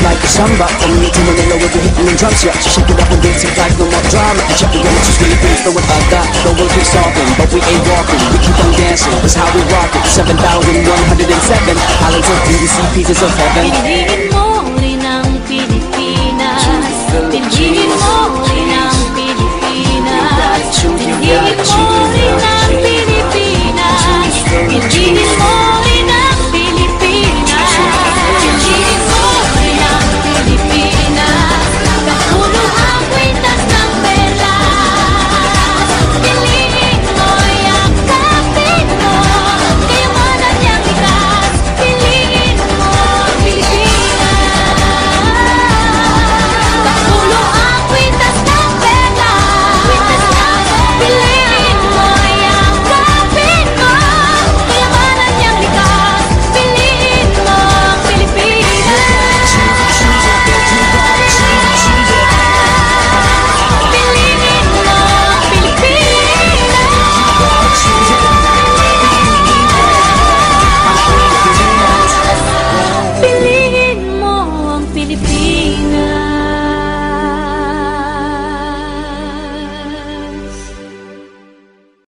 Like a samba. From me to Manila with the hitting and drums Yeah, so shake it up and dance it like no more drama. And check the out, just really please know what I got No one keeps talking, but we ain't walking. We keep on dancing, that's how we rock it 7,107 Islands of beauty, see pieces of heaven.